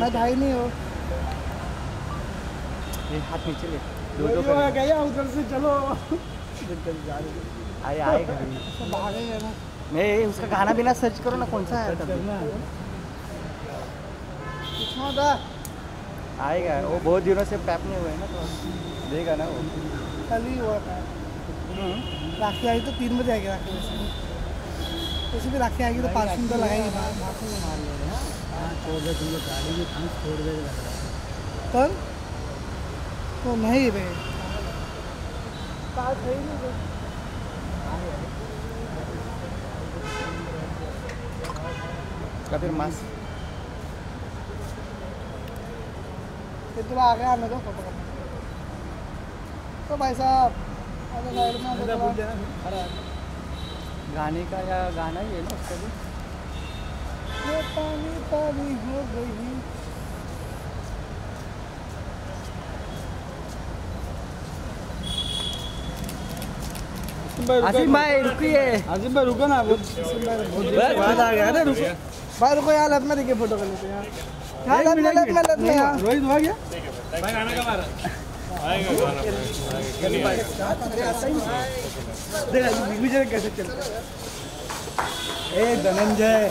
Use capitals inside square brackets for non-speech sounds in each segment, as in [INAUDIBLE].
मैं भाई नहीं हो। ये हाथ नीचे ले दो दो कर गया उधर से चलो। आए आएगा भी। सब भागे है ना। नहीं उसका गाना बिना सर्च करो ना कौन सा है। कितना आएगा। वो बहुत दिनों से पैप नहीं हुए ना तो देगा ना वो। कल ही हुआ था। हम्म। राखी आई तो तीन बजे आएगी राखी वैसे। भी राखी आएगी तो पाँच मिनट तो लगाएगी है कल तो नहीं रे पास नहीं। कोई। का फिर मास फिर तुला आगे आने दो फ़ोटो तो भाई साहब गाने का या गाना ही है ना उसका भी? हो गई आसिम भाई रुकिए आसिम भाई रुको ना बहुत बाद आ गया ना रुको भाई रुको यार लत में देखिए फ़ोटो कर लेते हैं यार हाँ लत में लत में लत में यार रोहित हुआ क्या देखा कैसे चलता है ए धनंजय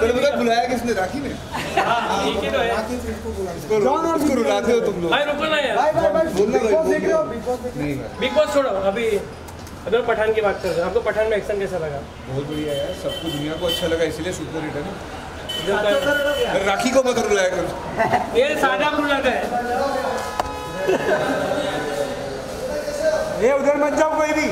तेरे को बुलाया किसने? राखी ने? ठीक ही तो इसको इसको रुलाते हो तुम लोग। भाई रुको ना यार। भाई भाई भाई बोलना भाई, देख रहे हो बिग बॉस नहीं। बिग बॉस छोड़ो अभी अभी पठान की बात कर रहे हैं। आपको पठान में एक्शन कैसा लगा? बहुत बढ़िया यार सबको दुनिया को अच्छा लगा इसलिए सुपर हिट है ना। जो कर- अरे राखी को मत रुलाया कर। ये सादा है। [LAUGHS] ये उधर मत जाओ कोई भी।